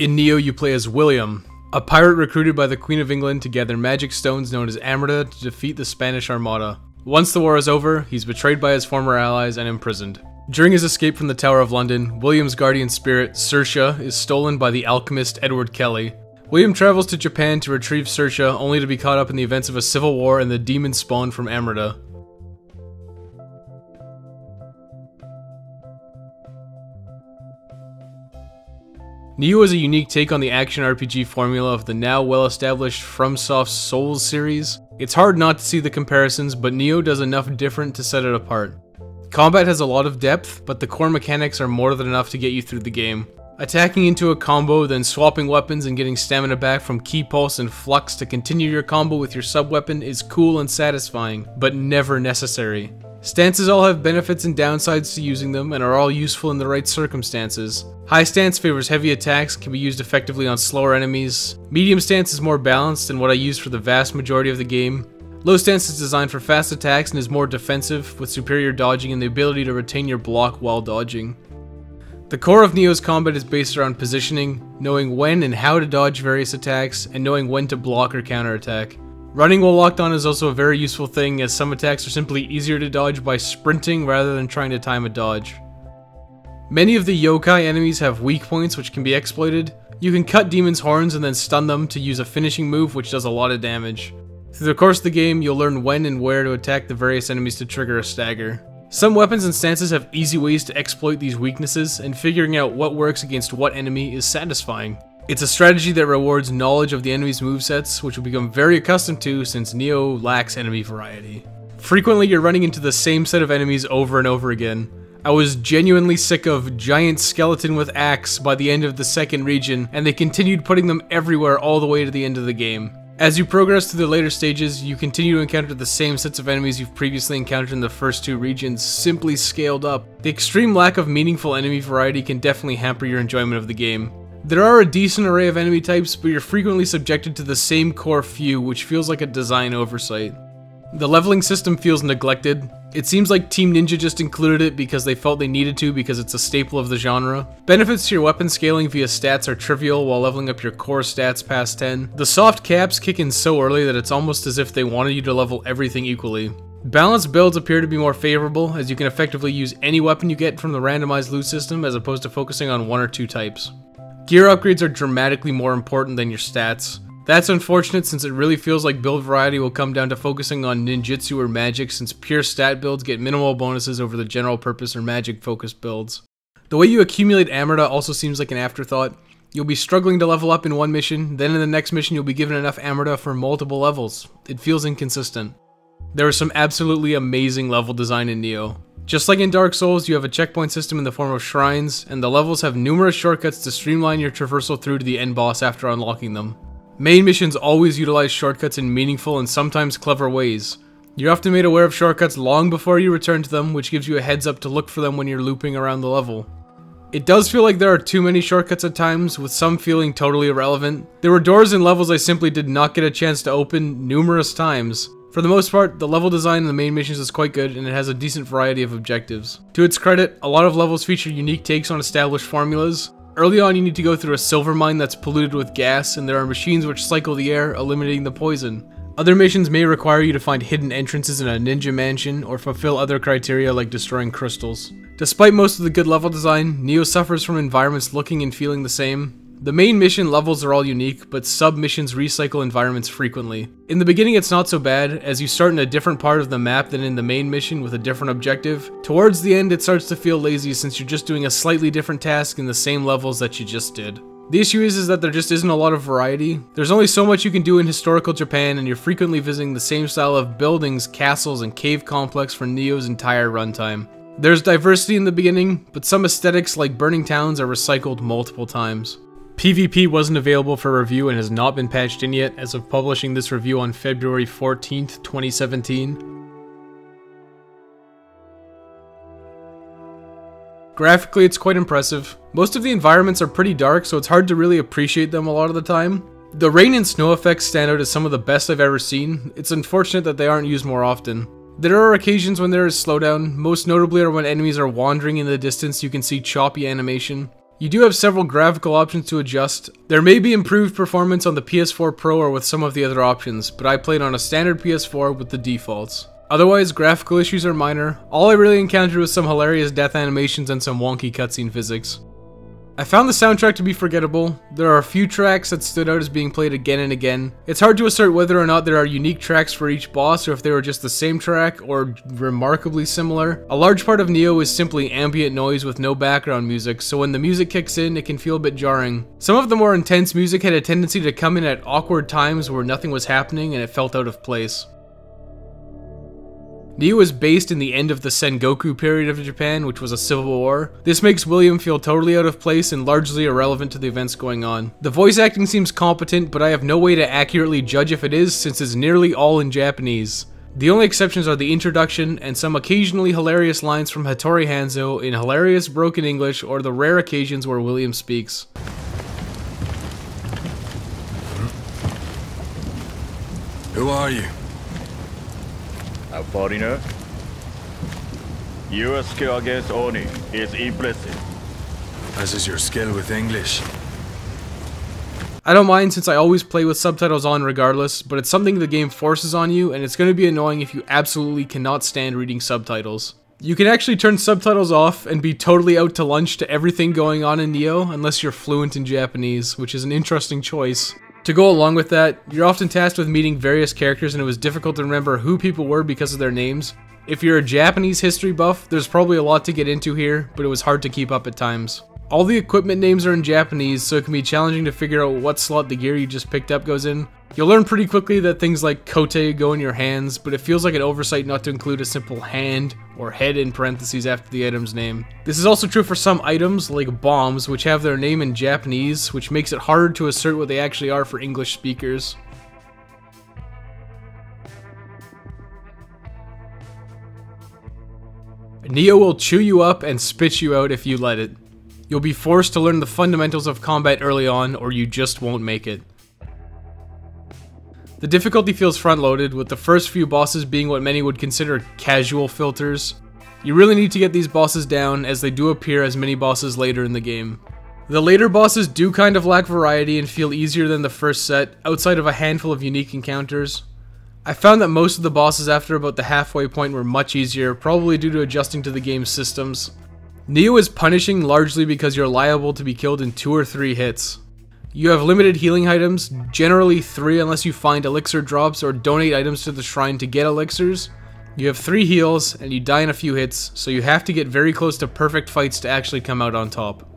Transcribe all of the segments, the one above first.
In Nioh, you play as William, a pirate recruited by the Queen of England to gather magic stones known as Amrita to defeat the Spanish Armada. Once the war is over, he's betrayed by his former allies and imprisoned. During his escape from the Tower of London, William's guardian spirit, Saoirse, is stolen by the alchemist Edward Kelley. William travels to Japan to retrieve Saoirse, only to be caught up in the events of a civil war and the demon spawned from Amrita. Nioh is a unique take on the action RPG formula of the now well-established FromSoft Souls series. It's hard not to see the comparisons, but Nioh does enough different to set it apart. Combat has a lot of depth, but the core mechanics are more than enough to get you through the game. Attacking into a combo, then swapping weapons and getting stamina back from Ki Pulse and Flux to continue your combo with your sub-weapon is cool and satisfying, but never necessary. Stances all have benefits and downsides to using them and are all useful in the right circumstances. High stance favors heavy attacks, can be used effectively on slower enemies. Medium stance is more balanced than what I use for the vast majority of the game. Low stance is designed for fast attacks and is more defensive, with superior dodging and the ability to retain your block while dodging. The core of Nioh's combat is based around positioning, knowing when and how to dodge various attacks, and knowing when to block or counterattack. Running while locked on is also a very useful thing as some attacks are simply easier to dodge by sprinting rather than trying to time a dodge. Many of the yokai enemies have weak points which can be exploited. You can cut demons' horns and then stun them to use a finishing move which does a lot of damage. Through the course of the game, you'll learn when and where to attack the various enemies to trigger a stagger. Some weapons and stances have easy ways to exploit these weaknesses, and figuring out what works against what enemy is satisfying. It's a strategy that rewards knowledge of the enemy's movesets, which will become very accustomed to since Nioh lacks enemy variety. Frequently, you're running into the same set of enemies over and over again. I was genuinely sick of giant skeleton with axe by the end of the second region, and they continued putting them everywhere all the way to the end of the game. As you progress through the later stages, you continue to encounter the same sets of enemies you've previously encountered in the first two regions, simply scaled up. The extreme lack of meaningful enemy variety can definitely hamper your enjoyment of the game. There are a decent array of enemy types, but you're frequently subjected to the same core few, which feels like a design oversight. The leveling system feels neglected. It seems like Team Ninja just included it because they felt they needed to because it's a staple of the genre. Benefits to your weapon scaling via stats are trivial while leveling up your core stats past 10. The soft caps kick in so early that it's almost as if they wanted you to level everything equally. Balanced builds appear to be more favorable, as you can effectively use any weapon you get from the randomized loot system as opposed to focusing on one or two types. Gear upgrades are dramatically more important than your stats. That's unfortunate since it really feels like build variety will come down to focusing on ninjutsu or magic since pure stat builds get minimal bonuses over the general purpose or magic focused builds. The way you accumulate Amrita also seems like an afterthought. You'll be struggling to level up in one mission, then in the next mission you'll be given enough Amrita for multiple levels. It feels inconsistent. There is some absolutely amazing level design in Nioh. Just like in Dark Souls, you have a checkpoint system in the form of shrines, and the levels have numerous shortcuts to streamline your traversal through to the end boss after unlocking them. Main missions always utilize shortcuts in meaningful and sometimes clever ways. You're often made aware of shortcuts long before you return to them, which gives you a heads up to look for them when you're looping around the level. It does feel like there are too many shortcuts at times, with some feeling totally irrelevant. There were doors in levels I simply did not get a chance to open numerous times. For the most part, the level design in the main missions is quite good and it has a decent variety of objectives. To its credit, a lot of levels feature unique takes on established formulas. Early on you need to go through a silver mine that's polluted with gas and there are machines which cycle the air, eliminating the poison. Other missions may require you to find hidden entrances in a ninja mansion or fulfill other criteria like destroying crystals. Despite most of the good level design, Nioh suffers from environments looking and feeling the same, the main mission levels are all unique, but sub-missions recycle environments frequently. In the beginning it's not so bad, as you start in a different part of the map than in the main mission with a different objective. Towards the end it starts to feel lazy since you're just doing a slightly different task in the same levels that you just did. The issue is, is that there just isn't a lot of variety. There's only so much you can do in historical Japan and you're frequently visiting the same style of buildings, castles, and cave complex for Nioh's entire runtime. There's diversity in the beginning, but some aesthetics like burning towns are recycled multiple times. PvP wasn't available for review and has not been patched in yet as of publishing this review on February 14th, 2017. Graphically, it's quite impressive. Most of the environments are pretty dark, so it's hard to really appreciate them a lot of the time. The rain and snow effects stand out as some of the best I've ever seen. It's unfortunate that they aren't used more often. There are occasions when there is slowdown, most notably are when enemies are wandering in the distance you can see choppy animation. You do have several graphical options to adjust. There may be improved performance on the PS4 Pro or with some of the other options, but I played on a standard PS4 with the defaults. Otherwise, graphical issues are minor. All I really encountered was some hilarious death animations and some wonky cutscene physics. I found the soundtrack to be forgettable. There are a few tracks that stood out as being played again and again. It's hard to assert whether or not there are unique tracks for each boss or if they were just the same track or remarkably similar. A large part of Nioh is simply ambient noise with no background music, so when the music kicks in, it can feel a bit jarring. Some of the more intense music had a tendency to come in at awkward times where nothing was happening and it felt out of place. Nioh is based in the end of the Sengoku period of Japan, which was a civil war. This makes William feel totally out of place and largely irrelevant to the events going on. The voice acting seems competent, but I have no way to accurately judge if it is since it's nearly all in Japanese. The only exceptions are the introduction and some occasionally hilarious lines from Hattori Hanzo in hilarious broken English or the rare occasions where William speaks. Who are you? A foreigner? Your skill against Oni is impressive. As is your skill with English. I don't mind since I always play with subtitles on regardless, but it's something the game forces on you and it's going to be annoying if you absolutely cannot stand reading subtitles. You can actually turn subtitles off and be totally out to lunch to everything going on in Nioh unless you're fluent in Japanese, which is an interesting choice. To go along with that, you're often tasked with meeting various characters and it was difficult to remember who people were because of their names. If you're a Japanese history buff, there's probably a lot to get into here, but it was hard to keep up at times. All the equipment names are in Japanese, so it can be challenging to figure out what slot the gear you just picked up goes in. You'll learn pretty quickly that things like kote go in your hands, but it feels like an oversight not to include a simple hand or head in parentheses after the item's name. This is also true for some items, like bombs, which have their name in Japanese, which makes it harder to assert what they actually are for English speakers. Nioh will chew you up and spit you out if you let it. You'll be forced to learn the fundamentals of combat early on, or you just won't make it. The difficulty feels front-loaded, with the first few bosses being what many would consider casual filters. You really need to get these bosses down, as they do appear as mini bosses later in the game. The later bosses do kind of lack variety and feel easier than the first set, outside of a handful of unique encounters. I found that most of the bosses after about the halfway point were much easier, probably due to adjusting to the game's systems. Nioh is punishing largely because you're liable to be killed in 2 or 3 hits. You have limited healing items, generally 3 unless you find elixir drops or donate items to the shrine to get elixirs. You have 3 heals, and you die in a few hits, so you have to get very close to perfect fights to actually come out on top.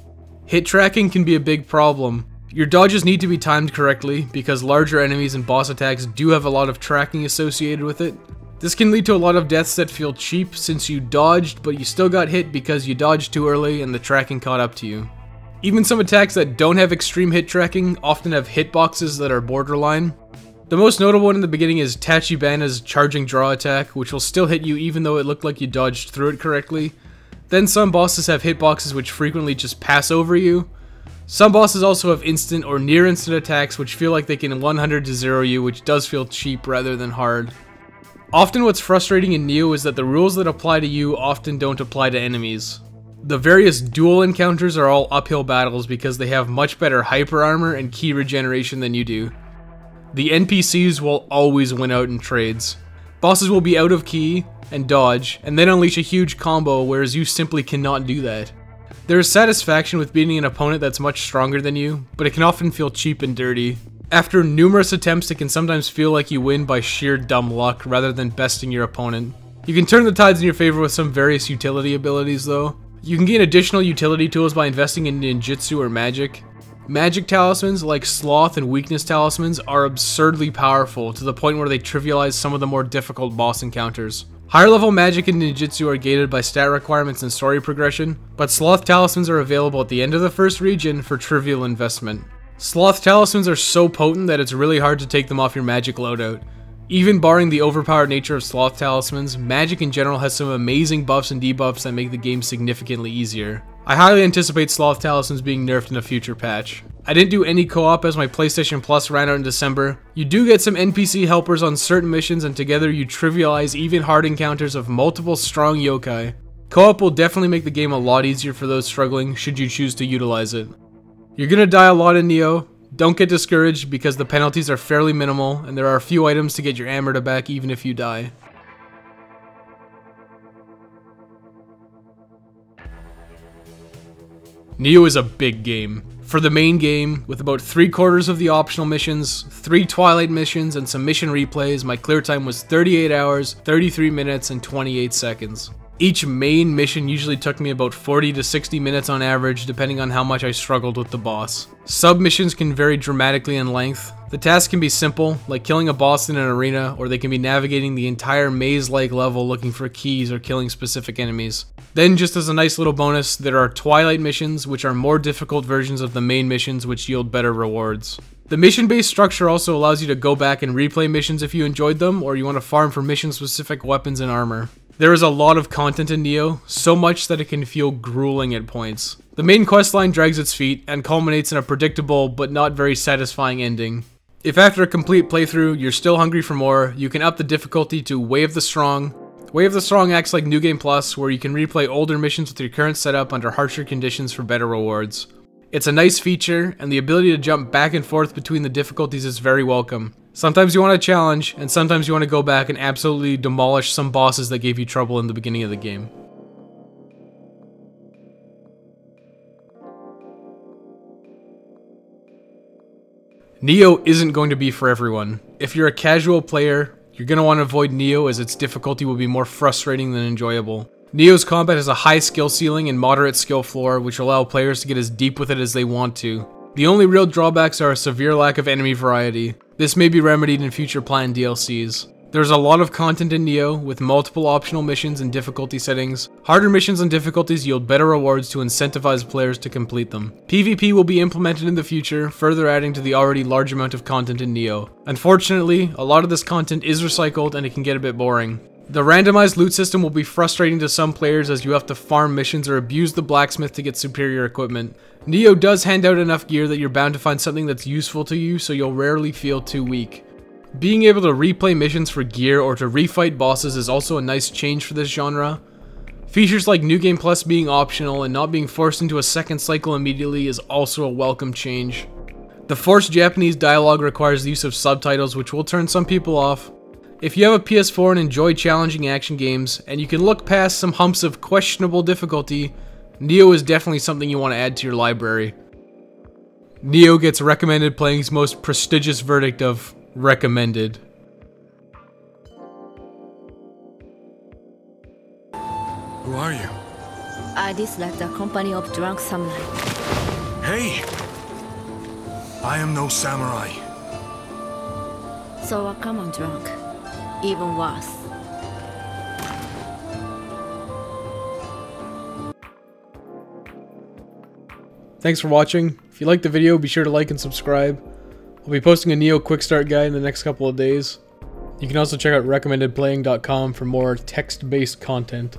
Hit tracking can be a big problem. Your dodges need to be timed correctly, because larger enemies and boss attacks do have a lot of tracking associated with it, this can lead to a lot of deaths that feel cheap since you dodged, but you still got hit because you dodged too early and the tracking caught up to you. Even some attacks that don't have extreme hit tracking often have hitboxes that are borderline. The most notable one in the beginning is Tachibana's charging draw attack, which will still hit you even though it looked like you dodged through it correctly. Then some bosses have hitboxes which frequently just pass over you. Some bosses also have instant or near instant attacks which feel like they can 100 to 0 you, which does feel cheap rather than hard. Often what's frustrating in Nioh is that the rules that apply to you often don't apply to enemies. The various duel encounters are all uphill battles because they have much better hyper armor and Ki regeneration than you do. The NPCs will always win out in trades. Bosses will be out of Ki and dodge, and then unleash a huge combo whereas you simply cannot do that. There is satisfaction with beating an opponent that's much stronger than you, but it can often feel cheap and dirty. After numerous attempts, it can sometimes feel like you win by sheer dumb luck rather than besting your opponent. You can turn the tides in your favor with some various utility abilities though. You can gain additional utility tools by investing in ninjutsu or magic. Magic talismans, like sloth and weakness talismans, are absurdly powerful to the point where they trivialize some of the more difficult boss encounters. Higher level magic and ninjutsu are gated by stat requirements and story progression, but sloth talismans are available at the end of the first region for trivial investment. Sloth talismans are so potent that it's really hard to take them off your magic loadout. Even barring the overpowered nature of sloth talismans, magic in general has some amazing buffs and debuffs that make the game significantly easier. I highly anticipate sloth talismans being nerfed in a future patch. I didn't do any co-op as my PlayStation Plus ran out in December. You do get some NPC helpers on certain missions and together you trivialize even hard encounters of multiple strong yokai. Co-op will definitely make the game a lot easier for those struggling should you choose to utilize it. You're gonna die a lot in Nioh, don't get discouraged because the penalties are fairly minimal and there are a few items to get your Amrita back even if you die. Nioh is a big game. For the main game, with about 3 quarters of the optional missions, 3 Twilight missions, and some mission replays, my clear time was 38 hours, 33 minutes, and 28 seconds. Each main mission usually took me about 40 to 60 minutes on average, depending on how much I struggled with the boss. Submissions can vary dramatically in length. The tasks can be simple, like killing a boss in an arena, or they can be navigating the entire maze-like level looking for keys or killing specific enemies. Then, just as a nice little bonus, there are Twilight missions, which are more difficult versions of the main missions which yield better rewards. The mission-based structure also allows you to go back and replay missions if you enjoyed them, or you want to farm for mission-specific weapons and armor. There is a lot of content in Nioh, so much that it can feel grueling at points. The main questline drags its feet and culminates in a predictable but not very satisfying ending. If after a complete playthrough you're still hungry for more, you can up the difficulty to Way of the Strong. Way of the Strong acts like New Game Plus, where you can replay older missions with your current setup under harsher conditions for better rewards. It's a nice feature, and the ability to jump back and forth between the difficulties is very welcome. Sometimes you want a challenge, and sometimes you want to go back and absolutely demolish some bosses that gave you trouble in the beginning of the game. Nioh isn't going to be for everyone. If you're a casual player, you're going to want to avoid Nioh as its difficulty will be more frustrating than enjoyable. Nioh's combat has a high skill ceiling and moderate skill floor, which allow players to get as deep with it as they want to. The only real drawbacks are a severe lack of enemy variety. This may be remedied in future planned DLCs. There's a lot of content in Nioh, with multiple optional missions and difficulty settings. Harder missions and difficulties yield better rewards to incentivize players to complete them. PvP will be implemented in the future, further adding to the already large amount of content in Nioh. Unfortunately, a lot of this content is recycled and it can get a bit boring. The randomized loot system will be frustrating to some players as you have to farm missions or abuse the blacksmith to get superior equipment. Nioh does hand out enough gear that you're bound to find something that's useful to you, so you'll rarely feel too weak. Being able to replay missions for gear or to refight bosses is also a nice change for this genre. Features like New Game Plus being optional and not being forced into a second cycle immediately is also a welcome change. The forced Japanese dialogue requires the use of subtitles which will turn some people off, if you have a PS4 and enjoy challenging action games, and you can look past some humps of questionable difficulty, Nioh is definitely something you want to add to your library. Nioh gets recommended playing's most prestigious verdict of recommended. Who are you? I dislike the company of drunk samurai. Hey! I am no samurai. So uh, a common drunk. Even worse. Thanks for watching. If you liked the video, be sure to like and subscribe. I'll be posting a Nioh Quick Start guide in the next couple of days. You can also check out recommendedplaying.com for more text-based content.